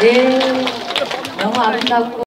네, 너무 아름답고.